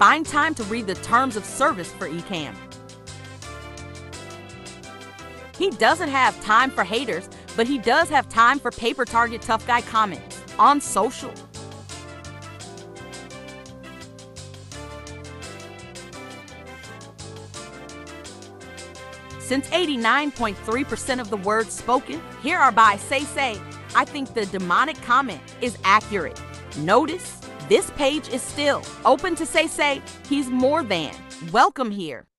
Find time to read the terms of service for Ecamm. He doesn't have time for haters, but he does have time for paper target tough guy comments on social. Since 89.3% of the words spoken here are by Say Say, I think the demonic comment is accurate. Notice this page is still open to Say Say. He's more than welcome here.